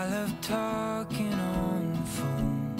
I love talking on the phone.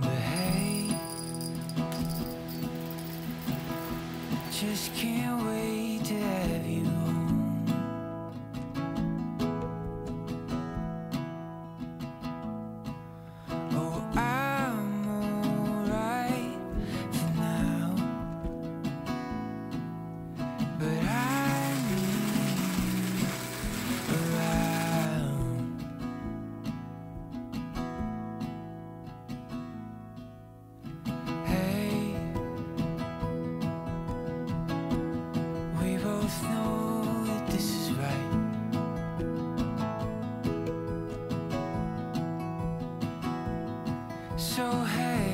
But hey, just can't wait to have you So hey,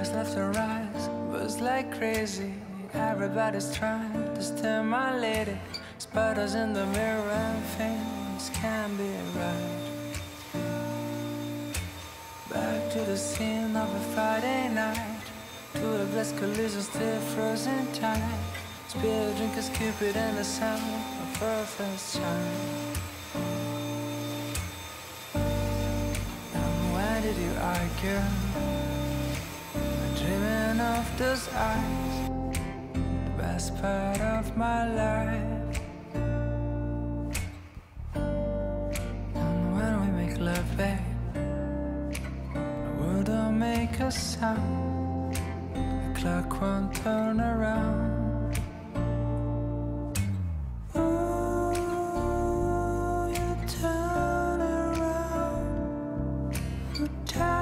Creepers left and right, buzz like crazy. Everybody's trying to steal my lady. Spiders in the mirror things can't be right. Back to the scene of a Friday night. To the blessed collision, still frozen tight. Spill drinkers, Cupid, and the sound of her first time. And why did you argue? Dreaming of those eyes, the best part of my life. And when we make love, babe, the world don't make a sound. The clock won't turn around. Ooh, you turn around. A thousand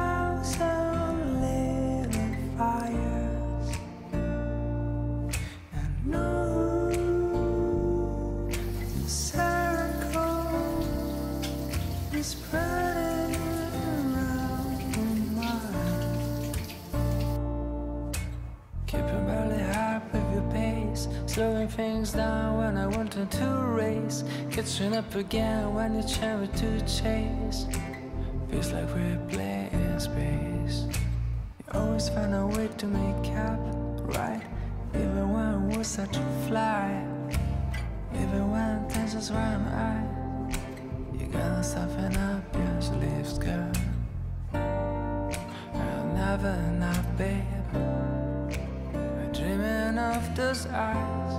Keeping barely half of your pace. Slowing things down when I wanted to race. Catching up again when you me to chase. Feels like we're playing space. You always find a way to make up, right? Even when we're such a fly. Even when things just run high. You gotta soften up your sleeves, girl. I'll never not, of those eyes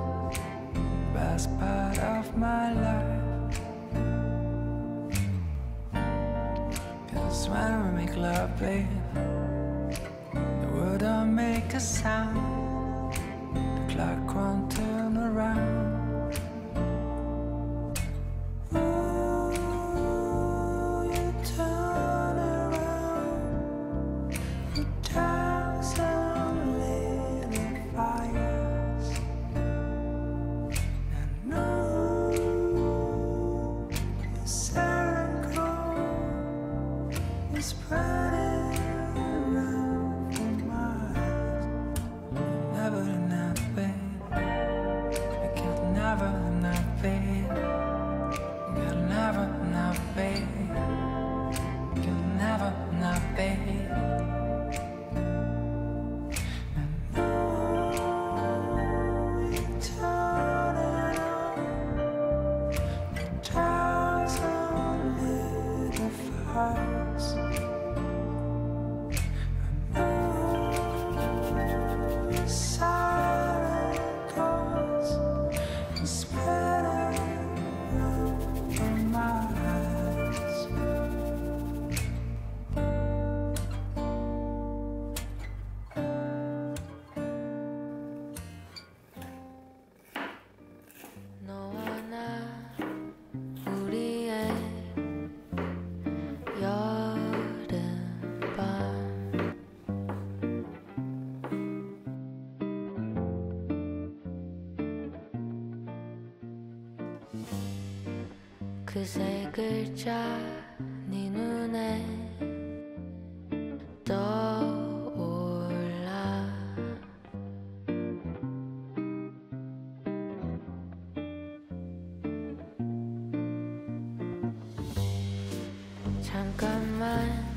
Best part of my life. Cause when we make love, babe The world don't make a sound. The clock won't turn around 그 세 글자 네 눈에 떠올라. 잠깐만.